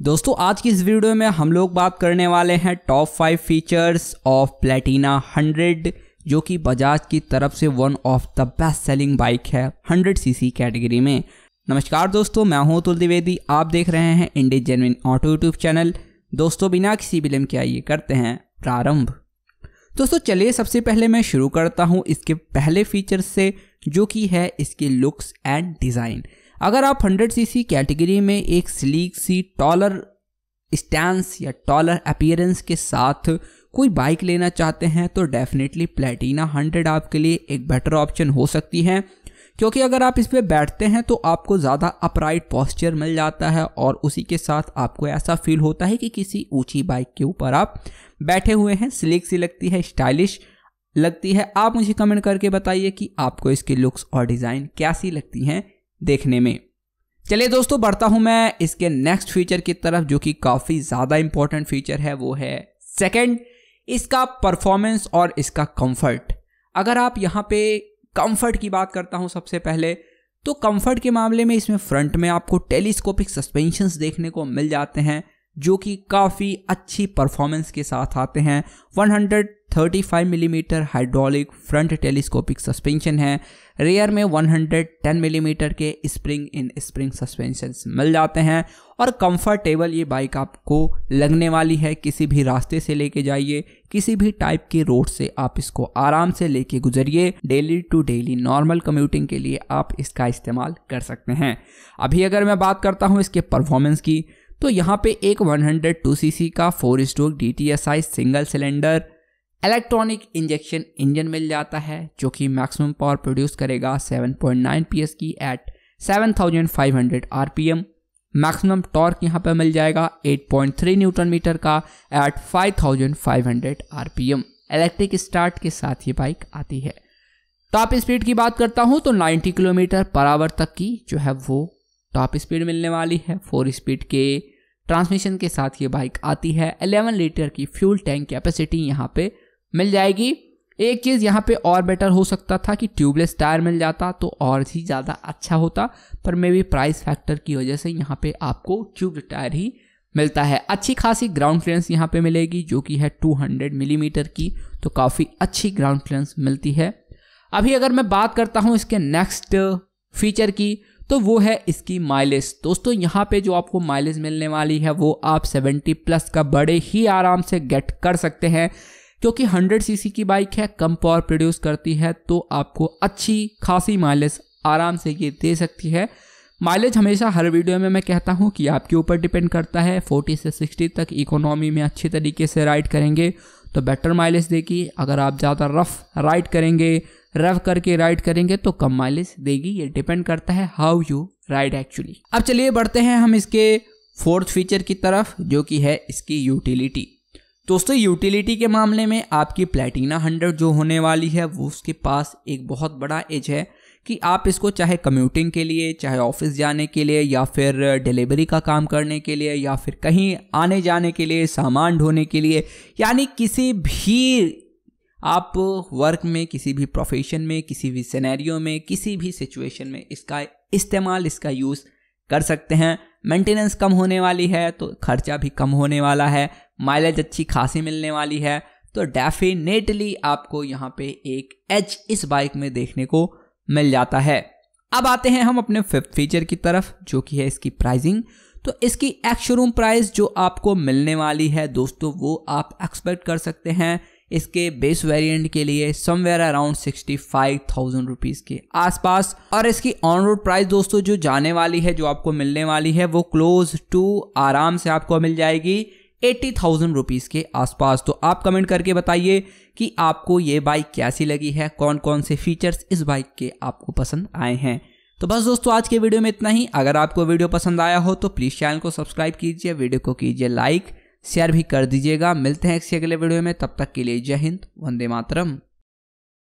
दोस्तों, आज की इस वीडियो में हम लोग बात करने वाले हैं top five features of Platina 100 जो कि बजाज की तरफ़ से one of the best selling bike है 100 सीसी कैटेगरी में। नमस्कार दोस्तों, मैं हूँ अतुल द्विवेदी। आप देख रहे हैं indie genuine auto YouTube channel दोस्तों, बिना किसी विलम के आइए, करते हैं प्रारंभ। दोस्तों, चलिए सबसे पहले मैं शुरू करता हूँ इसके पहले फीचर से, जो कि है इसकी लुक्स एंड डिज़ाइन अगर आप 100 सीसी कैटेगरी में एक स्लीक सी टॉलर स्टैंस या टॉलर अपियरेंस के साथ कोई बाइक लेना चाहते हैं तो डेफिनेटली प्लेटिना 100 आपके लिए एक बेटर ऑप्शन हो सकती है। क्योंकि अगर आप इस पर बैठते हैं तो आपको ज़्यादा अपराइट पॉस्चर मिल जाता है और उसी के साथ आपको ऐसा फील होता है कि किसी ऊँची बाइक के ऊपर आप बैठे हुए हैं। स्लिक सी लगती है स्टाइलिश लगती है। आप मुझे कमेंट करके बताइए कि आपको इसके लुक्स और डिज़ाइन कैसी लगती हैं। देखने में। चलिए दोस्तों, बढ़ता हूँ मैं इसके नेक्स्ट फीचर की तरफ़, जो कि काफ़ी ज़्यादा इंपॉर्टेंट फीचर है, वो है सेकेंड इसका परफॉर्मेंस और इसका कंफर्ट अगर आप यहाँ पे कंफर्ट की बात करता हूँ सबसे पहले तो कंफर्ट के मामले में इसमें फ्रंट में आपको टेलीस्कोपिक सस्पेंशंस देखने को मिल जाते हैं। जो कि काफ़ी अच्छी परफॉर्मेंस के साथ आते हैं। 135 millimetre hydraulic front telescopic suspension है। रेयर में 110 मिलीमीटर के स्प्रिंग इन स्प्रिंग सस्पेंशन मिल जाते हैं। और कंफर्टेबल ये बाइक आपको लगने वाली है। किसी भी रास्ते से लेके जाइए, किसी भी टाइप के रोड से आप इसको आराम से लेके गुजरिए। Daily to daily normal commuting के लिए आप इसका इस्तेमाल कर सकते हैं। अभी अगर मैं बात करता हूँ इसके परफॉर्मेंस की तो यहाँ पे एक 102 सीसी का four stroke D T S I single cylinder electronic injection engine मिल जाता है, जो कि मैक्सिमम पावर प्रोड्यूस करेगा 7.9 पीएस की एट 7500 आरपीएम मैक्सिमम टॉर्क यहाँ पे मिल जाएगा 8.3 न्यूटन मीटर का एट 5500 आरपीएम इलेक्ट्रिक स्टार्ट के साथ ये बाइक आती है। टॉप स्पीड की बात करता हूँ तो 90 किलोमीटर पर आवर तक की जो है वो टॉप स्पीड मिलने वाली है। फोर स्पीड के ट्रांसमिशन के साथ ये बाइक आती है। 11 लीटर की फ्यूल टैंक कैपेसिटी यहाँ पे मिल जाएगी। एक चीज़ यहाँ पे और बेटर हो सकता था कि ट्यूबलेस टायर मिल जाता तो और ही ज़्यादा अच्छा होता, पर मे भी प्राइस फैक्टर की वजह से यहाँ पे आपको ट्यूब टायर ही मिलता है। अच्छी खासी ग्राउंड क्लियरेंस यहाँ पे मिलेगी, जो कि है 200 मिलीमीटर mm की तो काफ़ी अच्छी ग्राउंड क्लियरेंस मिलती है। अभी अगर मैं बात करता हूँ इसके नेक्स्ट फीचर की तो वो है इसकी माइलेज दोस्तों, यहाँ पे जो आपको माइलेज मिलने वाली है, वो आप 70 प्लस का बड़े ही आराम से गेट कर सकते हैं, क्योंकि 100 सीसी की बाइक है, कम पावर प्रोड्यूस करती है तो आपको अच्छी खासी माइलेज आराम से ये दे सकती है। माइलेज हमेशा हर वीडियो में मैं कहता हूँ कि आपके ऊपर डिपेंड करता है। 40 से 60 तक इकोनॉमी में अच्छी तरीके से राइड करेंगे तो बेटर माइलेज देगी अगर आप ज़्यादा रफ राइड करेंगे रफ करके राइड करेंगे तो कम माइलेज देगी। ये डिपेंड करता है हाउ यू राइड एक्चुअली अब चलिए बढ़ते हैं हम इसके फोर्थ फीचर की तरफ़, जो कि है इसकी यूटिलिटी दोस्तों यूटिलिटी के मामले में आपकी प्लेटिना हंड्रेड जो होने वाली है, वो उसके पास एक बहुत बड़ा एज है कि आप इसको चाहे कम्यूटिंग के लिए, चाहे ऑफ़िस जाने के लिए, या फिर डिलीवरी का काम करने के लिए, या फिर कहीं आने जाने के लिए, सामान ढोने के लिए, यानी किसी भी आप वर्क में, किसी भी प्रोफेशन में, किसी भी सिनेरियो में, किसी भी सिचुएशन में इसका इस्तेमाल, इसका यूज़ कर सकते हैं। मेंटेनेंस कम होने वाली है तो खर्चा भी कम होने वाला है। माइलेज अच्छी खासी मिलने वाली है। तो डेफिनेटली आपको यहाँ पे एक एच इस बाइक में देखने को मिल जाता है। अब आते हैं हम अपने फिफ्थ फीचर की तरफ़, जो कि है इसकी प्राइसिंग तो इसकी एक्स शोरूम प्राइस जो आपको मिलने वाली है, दोस्तों, वो आप एक्सपेक्ट कर सकते हैं। इसके बेस वेरिएंट के लिए somewhere around sixty five thousand rupees के आसपास। और इसकी ऑन रोड प्राइस दोस्तों, जो जाने वाली है, जो आपको मिलने वाली है, वो क्लोज टू आराम से आपको मिल जाएगी एट्टी थाउज़ेंड रुपीज़ के आसपास। तो आप कमेंट करके बताइए कि आपको ये बाइक कैसी लगी है कौन कौन से फीचर्स इस बाइक के आपको पसंद आए हैं। तो बस दोस्तों, आज के वीडियो में इतना ही। अगर आपको वीडियो पसंद आया हो तो प्लीज़ चैनल को सब्सक्राइब कीजिए वीडियो को कीजिए लाइक शेयर भी कर दीजिएगा। मिलते हैं किसी अगले वीडियो में। तब तक के लिए जय हिंद, वंदे मातरम।